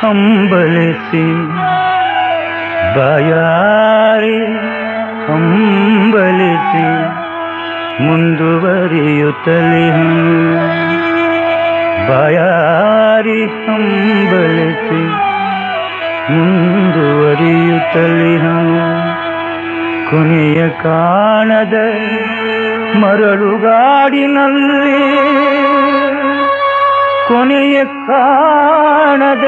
ಹಂಬಲಿಸಿ. ಬಾಯಾರಿ ಹಂಬಲಿಸಿ ಮುಂದುವರಿಯುತ್ತಲೇ ಬಾಯಾರಿ ಹಂಬಲಿಸಿ ಮುಂದುವರಿಯುತ್ತಲೇ ಕೊನೆಯ ಕಾಣದ ಮರಳುಗಾಡಿನಲ್ಲಿ ಕೊನೆಯ ಕಾಣದ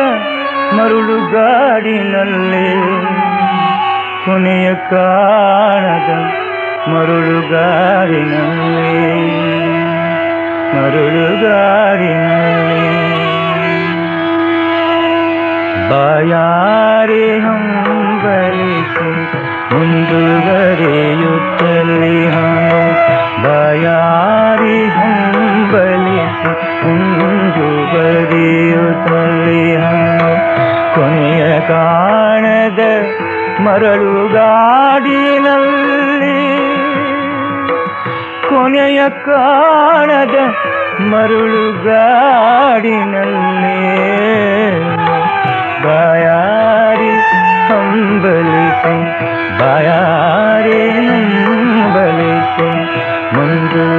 ಮರುಳುಗಾಡಿನಲ್ಲಿ ಕೊನೆಯ ಕಾಣದ ಮರುಳುಗಾಡಿನಲ್ಲಿ ಮರುಳುಗಾಡಿನಲ್ಲಿ ಬಾಯಾರಿ ಹಂಬಲಿಸಿ ಮುಂದುವರಿಯುತ್ತಲೇ ಹನು ಬಾಯಾರಿ ಹಂಬಲಿಸಿ ಮುಂದುವರಿಯುತ್ತಲೇ ಹನು ಕೊನೆಯ ಕಾಣದ ಮರಳುಗಾಡಿನಲ್ಲಿ ಕೊನೆಯ ಕಾಣದ ಮರುಳುಗಾಡಿನಲ್ಲಿ ಬಾಯಾರಿ ಹಂಬಲಿಸಿ ಬಾಯಾರಿ ಹಂಬಲಿಸಿ ಮುಂದುವರಿಯುತ್ತಲೆಯ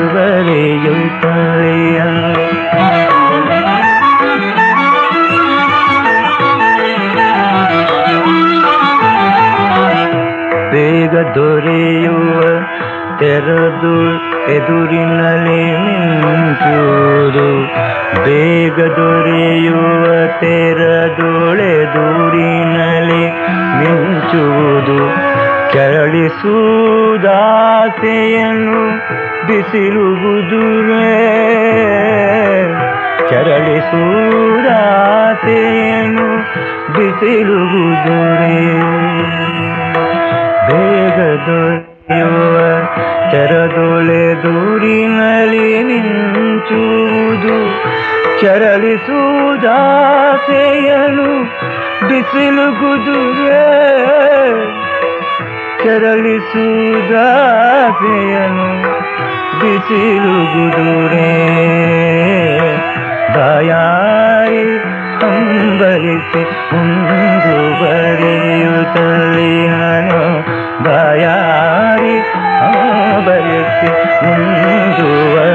ಬೇಗ ದೊರೆಯುವ ತೆರೆದು ಎದುರಿನಲ್ಲಿ ಮಿಂಚುವುದು ಬೇಗ ದೊರೆಯುವ ತೆರೆದೊಳೆದುರಿನಲ್ಲಿ ಮಿಂಚುವುದು ಕೆರಳಿಸುವುದಾಸೆಯನ್ನು ಬಿಸಿಲುಗುದುರೇ ಕೆರಳಿಸುವುದಾಸೆಯನ್ನು ಬಿಸಿಲುಗುದುರೇ. ಬೇಗ ದೊರೆಯುವ ತೆರದೊಳೆ ದೂರಿನಲ್ಲಿ ನಿಂಚುವುದು ಕೆರಳಿಸುವುದಾಸೆಯನು ಬಿಸಿಲುಗುದುರೇ ಕೆರಳಿಸುವುದಾಸೆಯನು ಬಿಸಿಲುಗುದುರೇ ಬಾಯಾರಿ ಹಂಬಲಿಸಿ ಮುಂದುವರಿಯುತ್ತಲೇ ಹನು ಬಾಯಾರಿ ಹಂಬಲಿಸಿ ಮುಂದುವರಿಯುತ್ತಲೇ.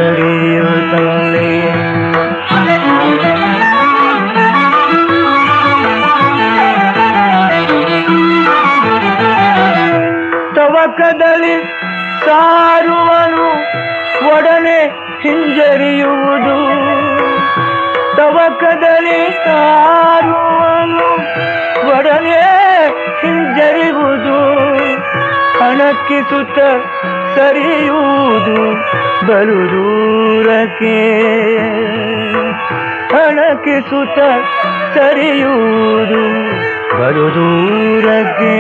ತವಕದಲ್ಲಿ ಸಾರುವನು ಒಡನೆ ಹಿಂಜರಿಯುವುದು. ತವಕದಲ್ಲಿ ಸಾರುವನು ಒಡನೆ ಹಿಂಜರಿಯುವುದು. ಹಣಕ್ಕಿಸುತ್ತ ಸರಿಯುವುದು ಬಲು ದೂರಕ್ಕೆ. ಹಣಕ್ಕಿಸುತ್ತ ಸರಿಯುವುದು ಬಲು ದೂರಕ್ಕೆ.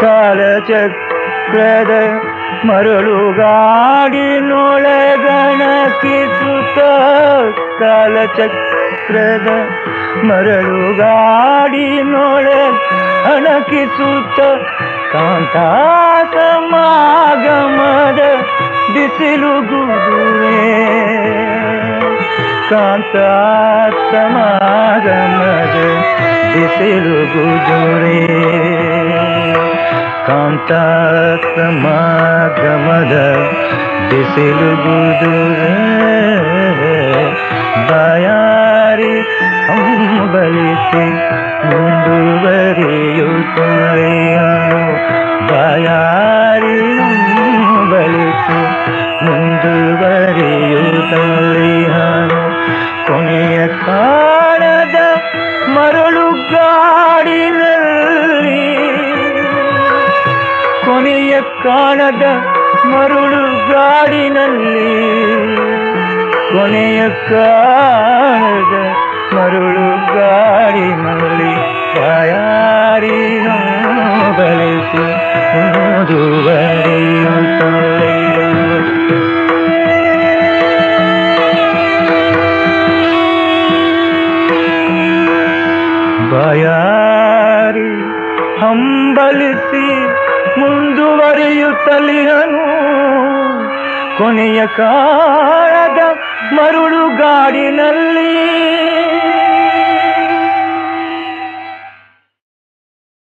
ಕಾಲಚಕ್ರದ ಮರಳು ಗಾಡಿನೊಳಗಣಕಿಸುತ್ತ ಕಾಲಚಕ್ರದ ಮರಳು ಗಾಡಿನೊಳೆ ಅಣಕಿಸುತ್ತ ಕಾಂತಾ ಸಮಾಗಮದ ಬಿಸಿಲುಗುದುರೇ ಕಾಂತಾ ಕಾಂತಾಸ ಮಾಗಮದ ಬಿಸಿಲು ಸಮಾಗಮದ ಬಿಸಿಲುಗುದುರೇ ಬಾಯಾರಿ ಹಂಬಲಿಸಿ ಮುಂದುವರಿಯುತ್ತಲೆಯ ಬಾಯಾರಿ ಹಂಬಲಿಸಿ ಮುಂದುವರಿಯುತ್ತಲೆಯ ಕೊನೆಯ ಕಾಣದ ಮರಳು ಗಾಡಿನಲ್ಲಿ ಕೊನೆಯ ಕಾಣದ ಮರುಳು ಗಾಡಿನಲ್ಲಿ ಕೊನೆಯ ಕಾಣದ ಮರುಳು ಗಾಡಿನಲ್ಲಿ ತಯಾರಿ ಬಲಿಸಿ ಮುಂದುವರಿಯುತ್ತಲೇ ಬಯಾರಿ ಹಂಬಲಿಸಿ ಮುಂದುವರಿಯುತ್ತಲಿಯನು ಕೊನೆಯ ಕಾಲದ ಮರುಳುಗಾಡಿನಲ್ಲಿ